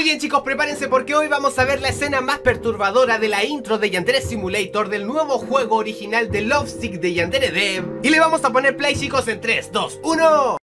Muy bien chicos, prepárense porque hoy vamos a ver la escena más perturbadora de la intro de Yandere Simulator del nuevo juego original de Lovesick de Yandere Dev. Y le vamos a poner play chicos en 3, 2, 1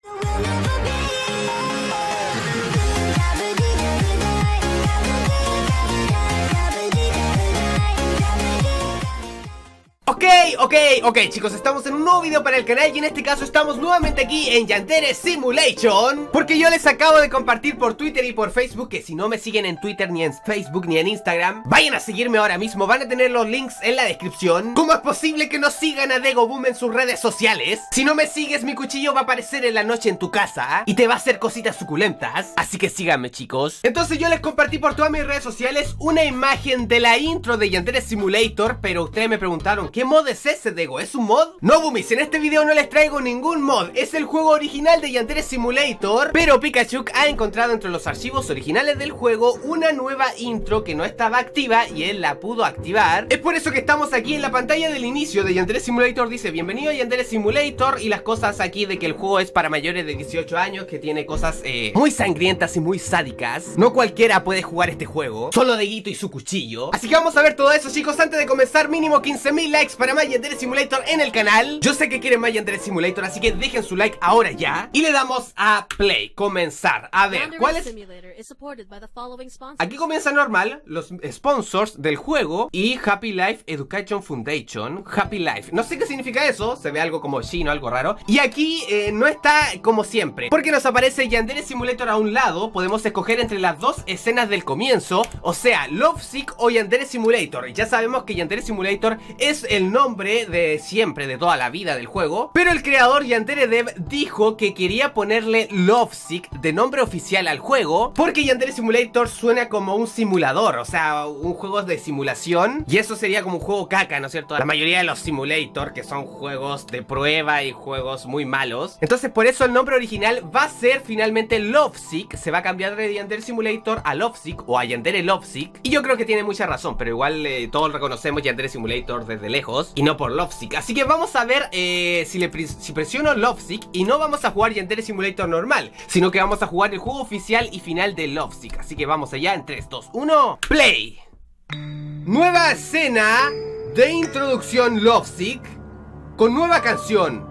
Ok, ok, chicos, estamos en un nuevo video para el canal y en este caso estamos nuevamente aquí en Yandere Simulation Porque yo les acabo de compartir por Twitter y por Facebook que si no me siguen en Twitter ni en Facebook ni en Instagram Vayan a seguirme ahora mismo, van a tener los links en la descripción. ¿Cómo es posible que no sigan a Dego Boom en sus redes sociales? Si no me sigues mi cuchillo va a aparecer en la noche en tu casa Y te va a hacer cositas suculentas. Así que síganme chicos. Entonces yo les compartí por todas mis redes sociales una imagen de la intro de Yandere Simulator Pero ustedes me preguntaron ¿Qué mod es ese, Dego? ¿Es un mod? No, Boomies, en este video no les traigo ningún mod. Es el juego original de Yandere Simulator Pero Pikachu ha encontrado entre los archivos originales del juego Una nueva intro que no estaba activa y él la pudo activar. Es por eso que estamos aquí en la pantalla del inicio de Yandere Simulator. Dice, bienvenido a Yandere Simulator Y las cosas aquí de que el juego es para mayores de 18 años Que tiene cosas eh, muy sangrientas y muy sádicas. No cualquiera puede jugar este juego Solo Deguito y su cuchillo. Así que vamos a ver todo eso chicos. Antes de comenzar mínimo 15.000 likes para más Yandere Simulator en el canal. Yo sé que quieren más Yandere Simulator Así que dejen su like ahora ya. Y le damos a play, comenzar. A ver, ¿cuál es? Aquí comienza normal Los sponsors del juego Y Happy Life Education Foundation. Happy Life, no sé qué significa eso Se ve algo como chino, algo raro. Y aquí eh, no está como siempre Porque nos aparece Yandere Simulator a un lado. Podemos escoger entre las dos escenas del comienzo O sea, Lovesick o Yandere Simulator. Ya sabemos que Yandere Simulator es el nombre de siempre, de toda la vida del juego Pero el creador Yandere Dev dijo que quería ponerle Lovesick de nombre oficial al juego Porque Yandere Simulator suena como un simulador O sea, un juego de simulación Y eso sería como un juego caca, ¿no es cierto? La mayoría de los simulator que son juegos de prueba y juegos muy malos Entonces por eso el nombre original va a ser finalmente Lovesick Se va a cambiar de Yandere Simulator a Lovesick o a Yandere Lovesick Y yo creo que tiene mucha razón, pero igual eh, todos reconocemos Yandere Simulator desde lejos Y no por Lovesick. Así que vamos a ver eh, si, le si presiono Lovesick Y no vamos a jugar Yandere Simulator normal Sino que vamos a jugar el juego oficial y final de Lovesick. Así que vamos allá en 3, 2, 1 Play. Nueva escena de introducción Lovesick Con nueva canción.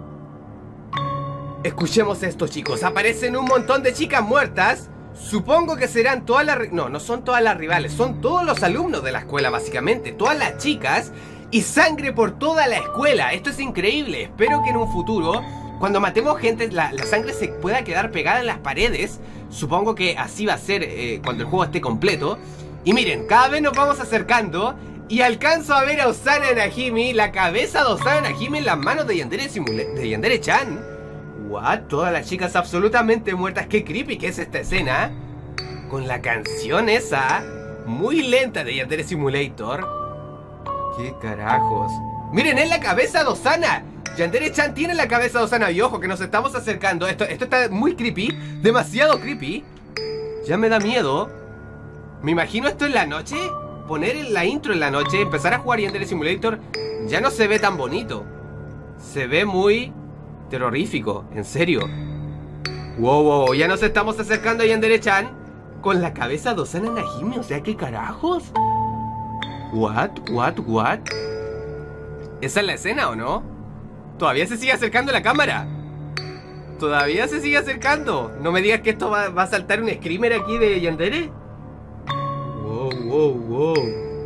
Escuchemos esto chicos. Aparecen un montón de chicas muertas. Supongo que serán todas las... No, no son todas las rivales Son todos los alumnos de la escuela básicamente. Todas las chicas y sangre por toda la escuela. Esto es increíble. Espero que en un futuro, cuando matemos gente, la, sangre se pueda quedar pegada en las paredes. Supongo que así va a ser eh, cuando el juego esté completo. Y miren, cada vez nos vamos acercando y alcanzo a ver a Osana Najimi, la cabeza de Osana Najimi en las manos de Yandere, de Yandere Chan. What? Todas las chicas absolutamente muertas. Qué creepy que es esta escena. Con la canción esa, muy lenta de Yandere Simulator. ¿Qué carajos? Miren, es la cabeza de Osana. Yandere-chan tiene la cabeza de Osana. Y ojo, que nos estamos acercando. Esto, esto está muy creepy. Demasiado creepy. Ya me da miedo. Me imagino esto en la noche. Poner la intro en la noche. Empezar a jugar Yandere Simulator. Ya no se ve tan bonito. Se ve muy terrorífico. En serio. Wow, wow, ya nos estamos acercando a Yandere-chan. Con la cabeza de Osana Najime. O sea, ¿qué carajos? What? What? What? ¿Esa es la escena o no? Todavía se sigue acercando la cámara Todavía se sigue acercando No me digas que esto va, a saltar un screamer aquí de Yandere Wow, wow, wow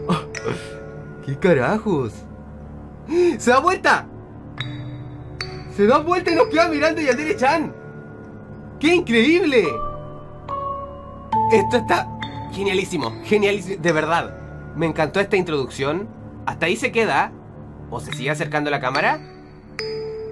¿Qué carajos? ¡Se da vuelta! ¡Se da vuelta y nos queda mirando Yandere-chan! ¡Qué increíble! Esto está genialísimo, genialísimo, de verdad me encantó esta introducción. Hasta ahí se queda. ¿O se sigue acercando la cámara?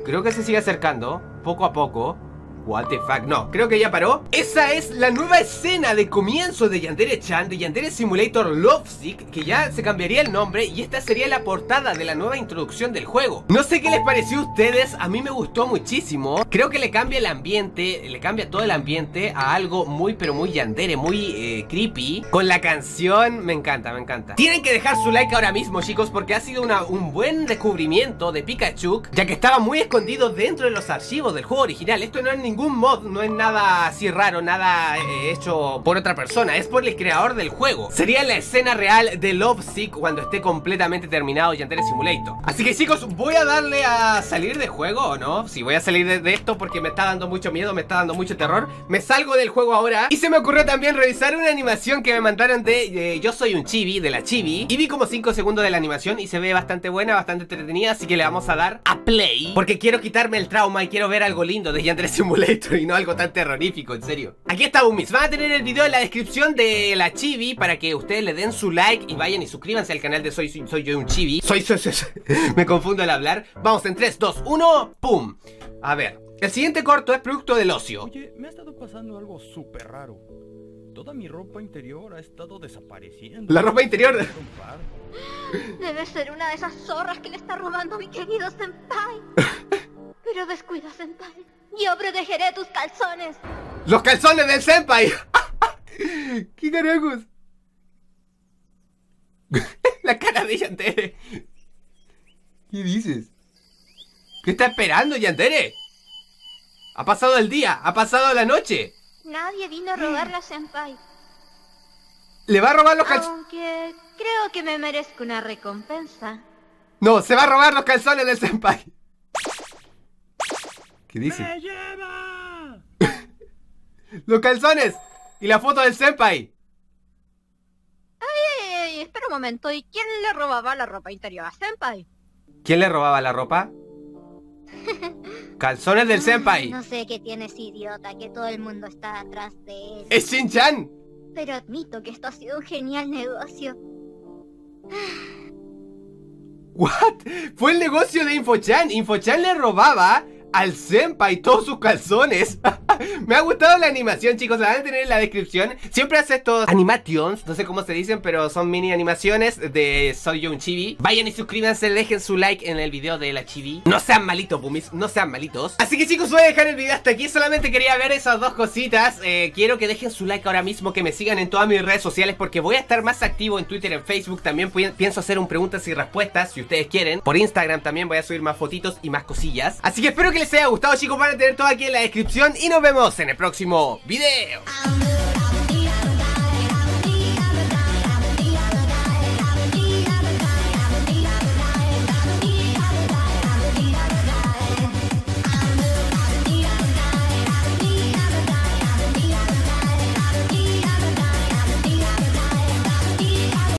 Creo que se sigue acercando, poco a poco. What the fuck, no, creo que ya paró. Esa es la nueva escena de comienzo de Yandere-chan De Yandere Simulator Lovesick Que ya se cambiaría el nombre Y esta sería la portada de la nueva introducción del juego. No sé qué les pareció a ustedes A mí me gustó muchísimo. Creo que le cambia el ambiente Le cambia todo el ambiente a algo muy pero muy Yandere Muy eh, creepy. Con la canción, me encanta, me encanta. Tienen que dejar su like ahora mismo chicos Porque ha sido un buen descubrimiento de Pikachu Ya que estaba muy escondido dentro de los archivos del juego original. Esto no es ni ningún mod, no es nada así raro, nada eh, hecho por otra persona, es por el creador del juego. Sería la escena real de Love Sick cuando esté completamente terminado Yandere Simulator. Así que chicos, voy a darle a salir de juego o no. Si voy a salir de, esto porque me está dando mucho miedo, me está dando mucho terror. Me salgo del juego ahora. Y se me ocurrió también revisar una animación que me mandaron de Yo soy un chibi, de la chibi. Y vi como 5 segundos de la animación y se ve bastante buena, bastante entretenida. Así que le vamos a dar a play. Porque quiero quitarme el trauma y quiero ver algo lindo de Yandere Simulator y no algo tan terrorífico, en serio. Aquí está Umis. Van a tener el video en la descripción de la chibi para que ustedes le den su like y vayan y suscríbanse al canal de Soy, soy, Yo un Chibi. Soy, soy, soy, Me confundo al hablar. Vamos en 3, 2, 1, ¡pum! A ver. El siguiente corto es producto del ocio. Oye, me ha estado pasando algo súper raro. Toda mi ropa interior ha estado desapareciendo. La ropa interior. Debe ser una de esas zorras que le está robando a mi querido senpai. Pero descuida, senpai. Yo protegeré tus calzones. ¡Los calzones del senpai! ¡Qué carajos! La cara de Yantere. ¿Qué dices? ¿Qué está esperando, Yantere? Ha pasado el día, ha pasado la noche. Nadie vino a robarle a Senpai. Le va a robar los calzones. Aunque creo que me merezco una recompensa. No, se va a robar los calzones del Senpai. ¿Qué dice? ¡Me lleva! los calzones y la foto del Senpai espera un momento. ¿Y quién le robaba la ropa interior a Senpai? ¿Quién le robaba la ropa? Calzones del Senpai. No sé qué tienes, idiota, que todo el mundo está atrás de él. ¡Es Shin-chan! Pero admito que esto ha sido un genial negocio. ¿What? Fue el negocio de Infochan. Infochan le robaba al Senpai todos sus calzones. Me ha gustado la animación, chicos. La van a tener en la descripción. Siempre hace estos animations. No sé cómo se dicen, pero son mini animaciones de Soy yo un chibi. Vayan y suscríbanse, dejen su like en el video de la chibi. No sean malitos, boomies. No sean malitos. Así que, chicos, voy a dejar el video hasta aquí. Solamente quería ver esas dos cositas. Eh, quiero que dejen su like ahora mismo. Que me sigan en todas mis redes sociales. Porque voy a estar más activo en Twitter, en Facebook. También pienso hacer un preguntas y respuestas. Si ustedes quieren. Por Instagram también voy a subir más fotitos y más cosillas. Así que espero que les haya gustado, chicos. Van a tener todo aquí en la descripción. Y nos vemos en el próximo video.